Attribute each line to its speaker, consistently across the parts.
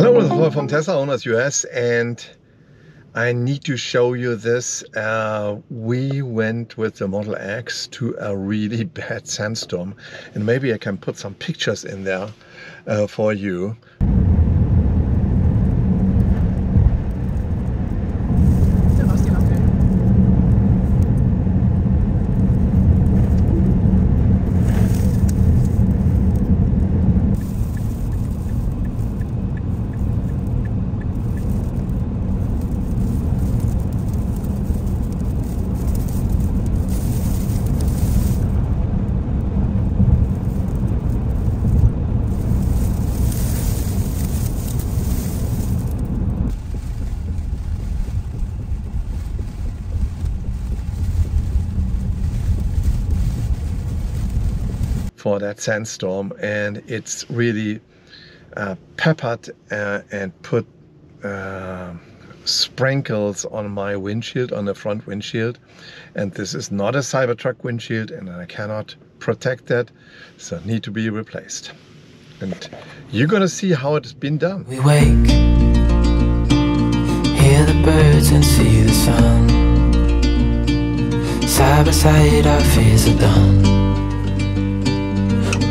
Speaker 1: Hello, from Tesla Owners US, and I need to show you this. Uh, we went with the Model X to a really bad sandstorm, and maybe I can put some pictures in there uh, for you. For that sandstorm and it's really uh, peppered uh, and put uh, sprinkles on my windshield on the front windshield. And this is not a Cybertruck windshield and I cannot protect that so need to be replaced. And you're gonna see how it's been done.
Speaker 2: We wake hear the birds and see the sun. Side by side our fears are done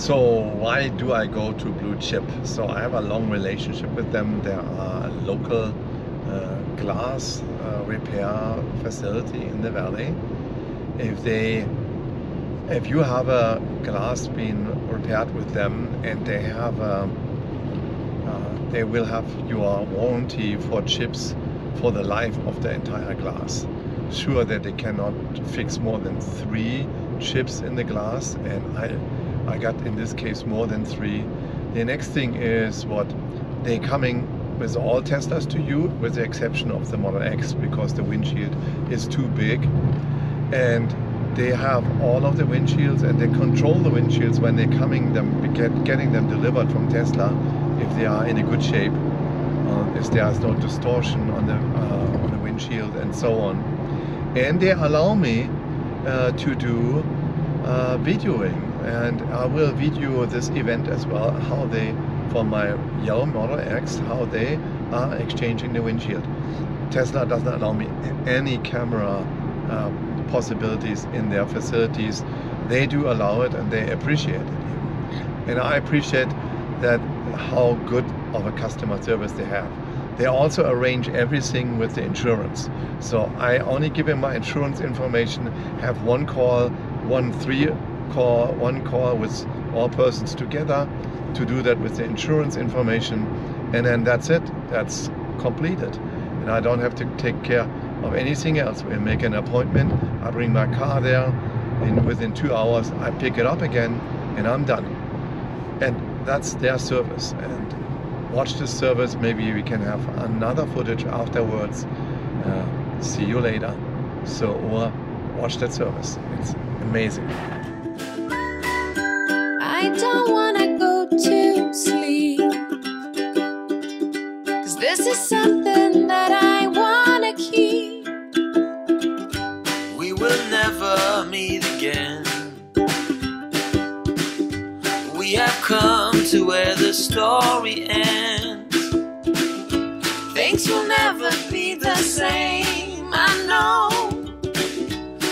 Speaker 1: so why do I go to Blue Chip? So I have a long relationship with them. There are local uh, glass uh, repair facility in the valley. If they, if you have a glass being repaired with them and they have a, uh, they will have your warranty for chips for the life of the entire glass. Sure that they cannot fix more than three chips in the glass and I I got in this case more than three. The next thing is what? They coming with all Teslas to you with the exception of the Model X because the windshield is too big. And they have all of the windshields and they control the windshields when they're coming them get, getting them delivered from Tesla if they are in a good shape uh, if there is no distortion on the uh, on the windshield and so on. And they allow me uh, to do uh, videoing and I will video this event as well how they for my yellow Model X how they are exchanging the windshield. Tesla doesn't allow me any camera uh, possibilities in their facilities. They do allow it and they appreciate it. And I appreciate that how good of a customer service they have. They also arrange everything with the insurance. So I only give them my insurance information have one call one three call, one call with all persons together to do that with the insurance information and then that's it. That's completed. And I don't have to take care of anything else. We make an appointment, I bring my car there, and within two hours I pick it up again and I'm done. And that's their service. And watch this service, maybe we can have another footage afterwards. Uh, see you later. So, or watch that service. It's amazing.
Speaker 3: I don't wanna go to sleep. Cause this is something that I wanna keep.
Speaker 2: We will never meet again. We have come to where the story ends.
Speaker 3: Things will never be the same, I know.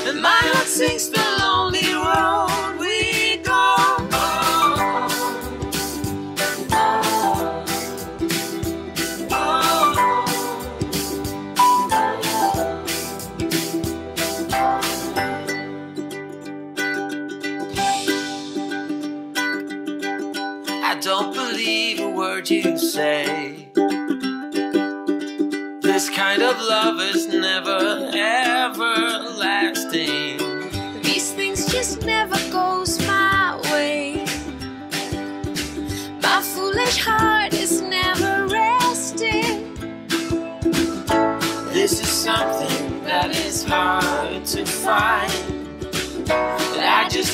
Speaker 3: And my heart sings the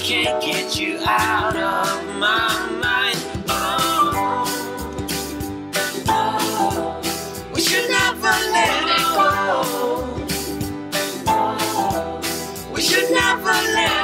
Speaker 3: can't get you out of my mind. Oh, oh, we should never let it go. We should never let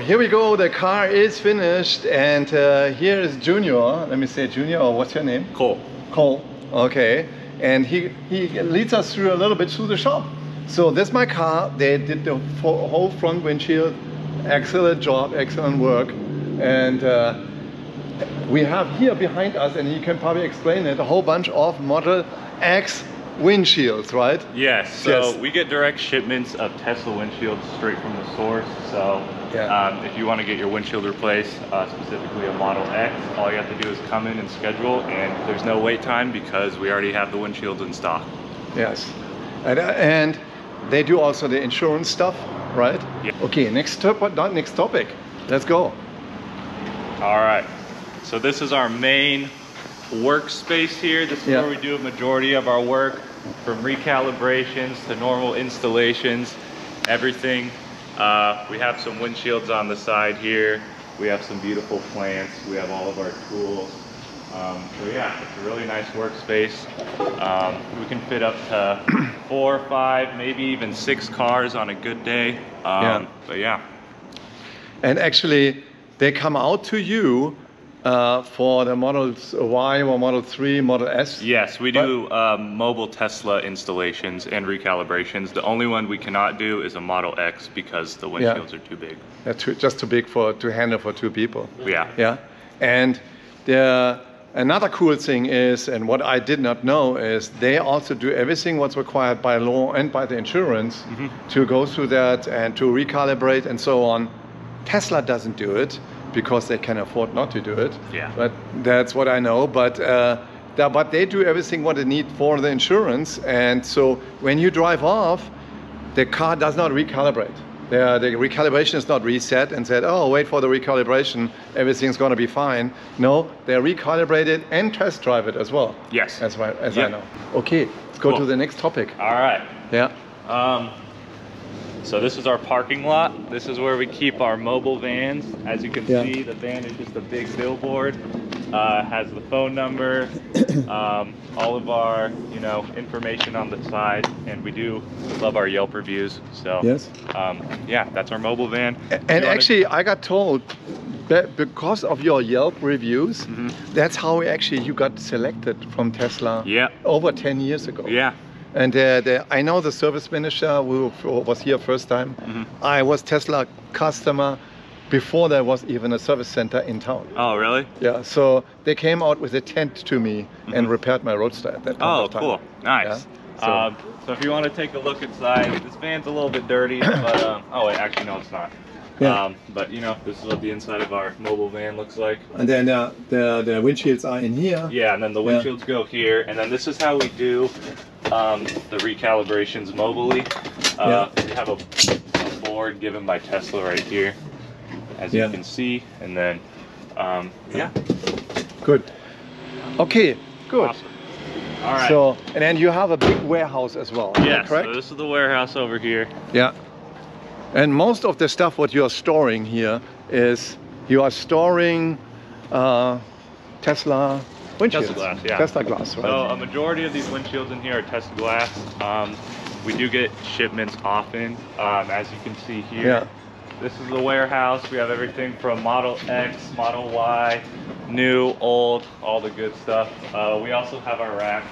Speaker 1: here we go. The car is finished, and uh, here is Junior. Let me say Junior, or what's your name?
Speaker 4: Cole.
Speaker 1: Cole. Okay. And he he leads us through a little bit through the shop. So this is my car. They did the whole front windshield. Excellent job. Excellent work. And uh, we have here behind us, and you can probably explain it, a whole bunch of Model X windshields, right?
Speaker 4: Yes, so
Speaker 1: Yes.
Speaker 4: we get direct shipments of Tesla windshields straight from the source. So
Speaker 1: Yeah.
Speaker 4: um, if you want to get your windshield replaced, uh, specifically a Model X, all you have to do is come in and schedule, and there's no wait time because we already have the windshields in stock.
Speaker 1: Yes. And, uh, and they do also the insurance stuff, right?
Speaker 4: Yeah.
Speaker 1: Okay, next topic. Not next topic. Let's go.
Speaker 4: All right, so this is our main workspace here. This is
Speaker 1: Yeah.
Speaker 4: where we do a majority of our work, from recalibrations to normal installations, everything. Uh, we have some windshields on the side here. We have some beautiful plants. We have all of our tools. Um, so yeah, it's a really nice workspace. Um, we can fit up to four, five, maybe even six cars on a good day. Um,
Speaker 1: Yeah.
Speaker 4: But yeah,
Speaker 1: And actually, they come out to you uh, for the Model Y or Model 3, Model S.
Speaker 4: Yes, we do um, mobile Tesla installations and recalibrations. The only one we cannot do is a Model X because the
Speaker 1: Yeah.
Speaker 4: windshields are too big.
Speaker 1: That's too, just too big for to handle for two people.
Speaker 4: Yeah.
Speaker 1: Yeah. And the another cool thing is, and what I did not know is, they also do everything what's required by law and by the insurance
Speaker 4: Mm-hmm.
Speaker 1: to go through that and to recalibrate and so on. Tesla doesn't do it because they can afford not to do it.
Speaker 4: Yeah.
Speaker 1: But that's what I know. But uh, that, but they do everything what they need for the insurance, and so when you drive off, the car does not recalibrate. The, the recalibration is not reset and said, oh, wait for the recalibration, everything's going to be fine. No, they recalibrate it and test drive it as well.
Speaker 4: Yes.
Speaker 1: As, well, as I know. Okay, let's go to the next topic.
Speaker 4: All right.
Speaker 1: Yeah.
Speaker 4: Um, so this is our parking lot. This is where we keep our mobile vans. As you can
Speaker 1: Yeah.
Speaker 4: see, the van is just a big billboard. Uh, has the phone number, um, all of our, you know, information on the side, and we do love our Yelp reviews. So
Speaker 1: Yes.
Speaker 4: um, yeah, that's our mobile van. If
Speaker 1: And actually, I got told that because of your Yelp reviews,
Speaker 4: Mm-hmm.
Speaker 1: that's how actually you got selected from Tesla
Speaker 4: Yeah.
Speaker 1: over 10 years ago.
Speaker 4: yeah,
Speaker 1: And uh, the, I know the service manager who who was here first time.
Speaker 4: Mm-hmm.
Speaker 1: I was Tesla customer before there was even a service center in town.
Speaker 4: Oh, really?
Speaker 1: Yeah, so they came out with a tent to me and repaired my Roadster at that point
Speaker 4: Oh,
Speaker 1: of time.
Speaker 4: cool. Nice.
Speaker 1: Yeah, so-
Speaker 4: Um, so if you want to take a look inside, this van's a little bit dirty, but um, oh wait, actually no, it's not.
Speaker 1: Yeah.
Speaker 4: Um, but you know, this is what the inside of our mobile van looks like.
Speaker 1: And then uh, the the windshields are in here.
Speaker 4: Yeah, and then the
Speaker 1: Yeah.
Speaker 4: windshields go here, and then this is how we do um, the recalibrations mobily. Uh, We have a, a board given by Tesla right here, as
Speaker 1: Yeah.
Speaker 4: you can see, and then um, yeah,
Speaker 1: Good. Okay, good.
Speaker 4: awesome. All right.
Speaker 1: So and then you have a big warehouse as well.
Speaker 4: yes,
Speaker 1: correct?
Speaker 4: so this is the warehouse over here.
Speaker 1: Yeah. And most of the stuff what you are storing here is you are storing uh, Tesla windshields.
Speaker 4: Tesla glass, yeah.
Speaker 1: Tesla glass, right?
Speaker 4: So a majority of these windshields in here are Tesla glass. Um, we do get shipments often, um, as you can see here.
Speaker 1: Yeah.
Speaker 4: This is the warehouse. We have everything from Model X, Model Y, new, old, all the good stuff. Uh, we also have our rack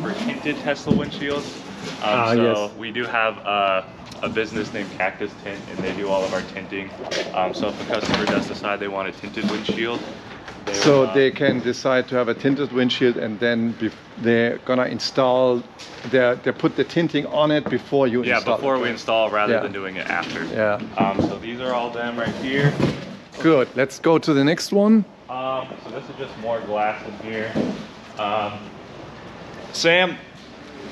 Speaker 4: for tinted Tesla windshields. Um,
Speaker 1: Ah,
Speaker 4: so
Speaker 1: yes.
Speaker 4: we do have uh, a business named Cactus Tint, and they do all of our tinting. Um, so if a customer does decide they want a tinted windshield, They
Speaker 1: So
Speaker 4: will, uh,
Speaker 1: they can decide to have a tinted windshield and then bef- they're gonna install, they they put the tinting on it before you install.
Speaker 4: yeah,
Speaker 1: install
Speaker 4: before
Speaker 1: it.
Speaker 4: we install rather
Speaker 1: Yeah.
Speaker 4: than doing it after.
Speaker 1: Yeah,
Speaker 4: Um, so these are all them right here.
Speaker 1: good. Let's go to the next one.
Speaker 4: Um, so this is just more glass in here. Um, Sam,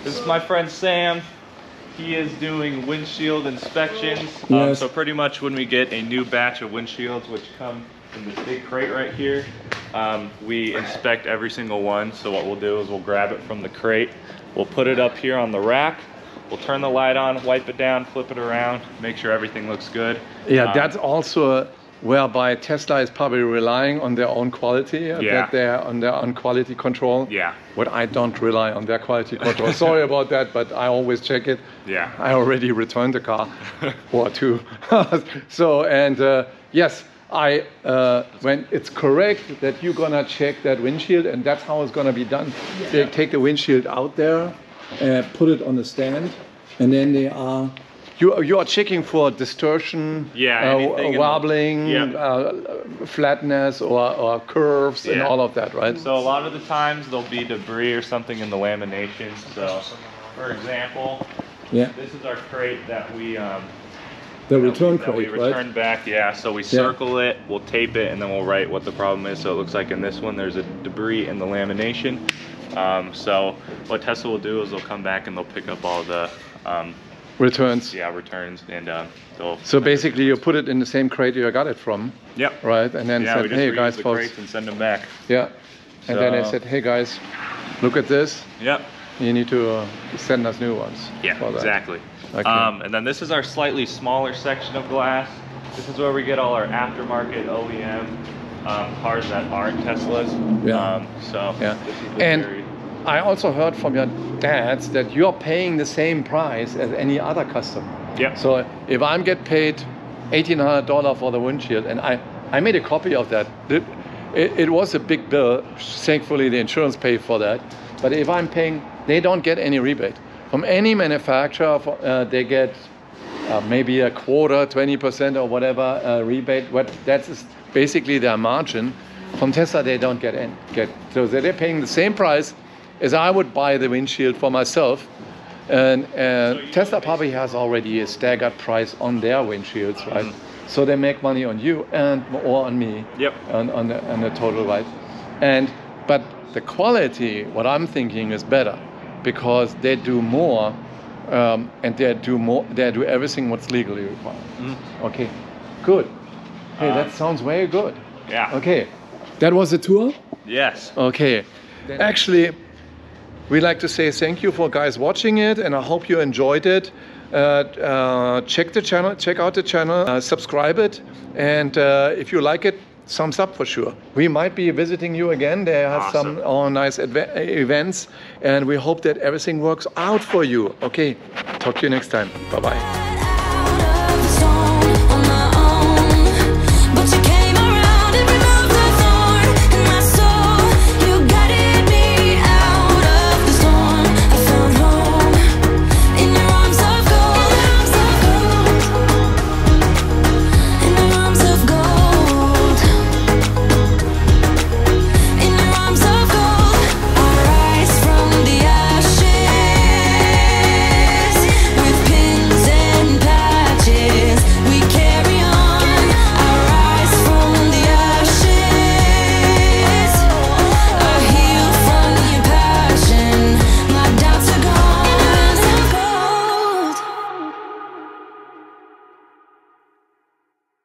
Speaker 4: this is my friend Sam. He is doing windshield inspections. Um,
Speaker 1: Yes.
Speaker 4: so pretty much when we get a new batch of windshields, which come in this big crate right here, um, we inspect every single one. So what we'll do is we'll grab it from the crate, we'll put it up here on the rack, we'll turn the light on, wipe it down, flip it around, make sure everything looks good.
Speaker 1: Yeah,
Speaker 4: Um,
Speaker 1: that's also whereby Tesla is probably relying on their own quality, uh,
Speaker 4: Yeah.
Speaker 1: that they're on their own quality control.
Speaker 4: Yeah.
Speaker 1: What I don't rely on their quality control. Sorry about that, but I always check it.
Speaker 4: Yeah.
Speaker 1: I already returned the car or two. so and uh, yes, I uh, when it's correct that you're gonna check that windshield, and that's how it's gonna be done. They take the windshield out there, uh, put it on the stand, and then they are. You, are- you are checking for distortion,
Speaker 4: Yeah,
Speaker 1: uh,
Speaker 4: the-
Speaker 1: wobbling, uh, flatness, or, or curves, and all of that, right?
Speaker 4: So a lot of the times there'll be debris or something in the lamination. So, for example,
Speaker 1: Yeah,
Speaker 4: this is our crate that we um,
Speaker 1: the return
Speaker 4: that we
Speaker 1: crate, right?
Speaker 4: return back. Yeah, so we circle it, we'll tape it, and then we'll write what the problem is. So it looks like in this one there's a debris in the lamination. Um, so what Tesla will do is they'll come back and they'll pick up all the um,
Speaker 1: Returns.
Speaker 4: yeah returns and um, they'll.
Speaker 1: So basically, you put it in the same crate you got it from,
Speaker 4: Yep.
Speaker 1: right? And then
Speaker 4: Yeah,
Speaker 1: said, "Hey guys,
Speaker 4: the
Speaker 1: folks,
Speaker 4: and send them back.
Speaker 1: yeah." And then I said, "Hey guys, look at this.
Speaker 4: Yep.
Speaker 1: You need to uh, send us new ones."
Speaker 4: Yeah,
Speaker 1: for that."
Speaker 4: exactly.
Speaker 1: Okay.
Speaker 4: Um, and then this is our slightly smaller section of glass. This is where we get all our aftermarket OEM um, cars that aren't Teslas.
Speaker 1: Yeah.
Speaker 4: Um, so
Speaker 1: Yeah.
Speaker 4: this is the
Speaker 1: And
Speaker 4: very-
Speaker 1: I also heard from your dads that you're paying the same price as any other customer.
Speaker 4: Yep.
Speaker 1: So if I'm get paid eighteen hundred dollar for the windshield, and I I made a copy of that. It, it, it was a big bill. Thankfully, the insurance paid for that. But if I'm paying, they don't get any rebate from any manufacturer. Uh, they get uh, maybe a quarter, twenty percent, or whatever uh, rebate. What that's basically their margin. From Tesla, they don't get in, get so they're paying the same price as I would buy the windshield for myself. And uh, Tesla probably has already a staggered price on their windshields, right? So they make money on you and or on me.
Speaker 4: Yep.
Speaker 1: On, on, the, on the total, right? And but the quality, what I'm thinking, is better because they do more, um, and they do more. They do everything what's legally required. Okay, good. Hey, that
Speaker 4: Um,
Speaker 1: sounds very good.
Speaker 4: yeah.
Speaker 1: Okay, that was the tour.
Speaker 4: Yes.
Speaker 1: Okay. Actually, we like to say thank you for guys watching it, and I hope you enjoyed it. Uh, uh, check the channel, check out the channel, uh, subscribe it, and uh, if you like it, thumbs up for sure. We might be visiting you again. They have some
Speaker 4: Awesome.
Speaker 1: all nice adve- events, and we hope that everything works out for you. Okay, talk to you next time. Bye bye.